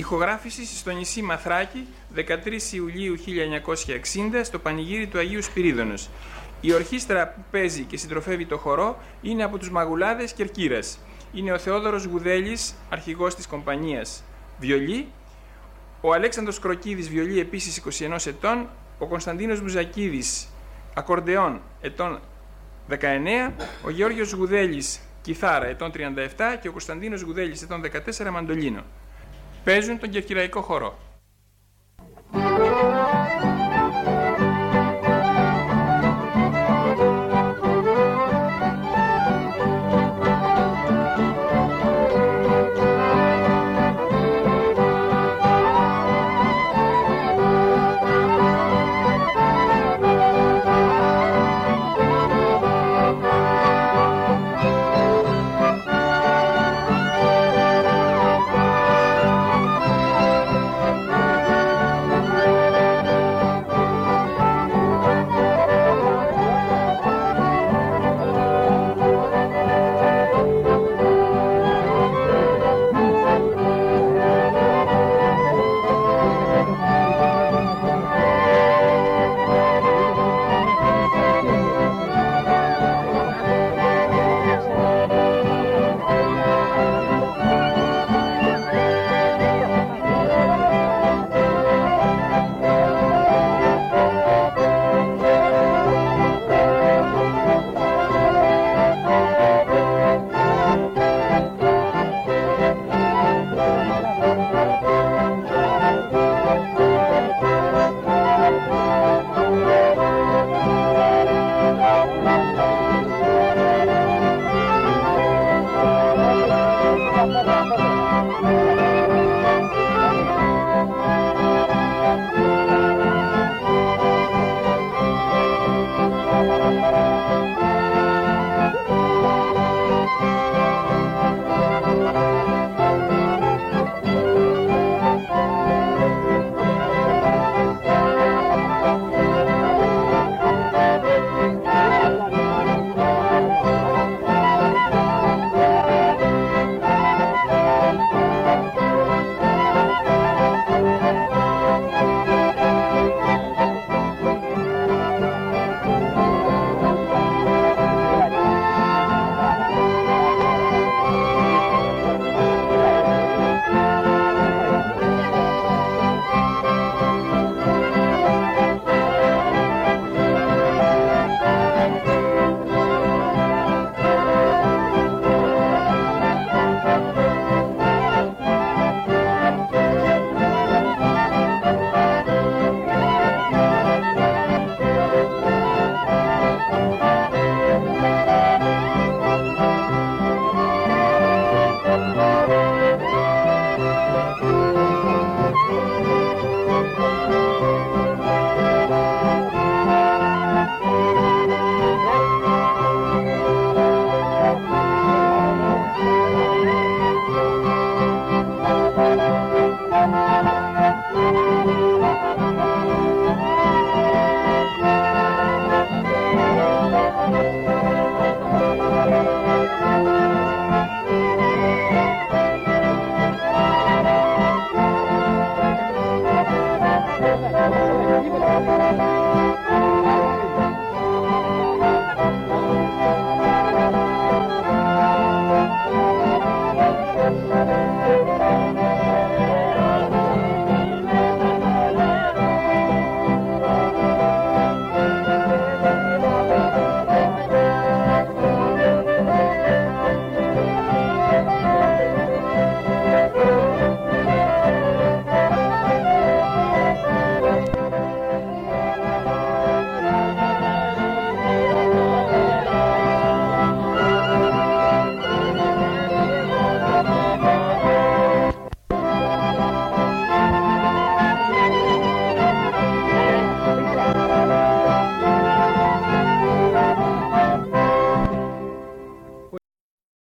Ηχογράφησης στο νησί Μαθράκη 13 Ιουλίου 1960 στο πανηγύρι του Αγίου Σπυρίδωνος. Η ορχήστρα που παίζει και συντροφεύει το χορό είναι από τους Μαγουλάδες Κερκύρας. Είναι ο Θεόδωρος Γουδέλης, αρχηγός της κομπανίας βιολί, ο Αλέξανδρος Κροκίδης βιολί επίσης 21 ετών, ο Κωνσταντίνος Μπουζακίδης ακορντεόν ετών 19, ο Γεώργιος Γουδέλης κιθάρα ετών 37 και ο Κωνσταντίνος Γουδέλης ετών 14 μαντολίνο. Παίζουν τον κερκυραϊκό χορό.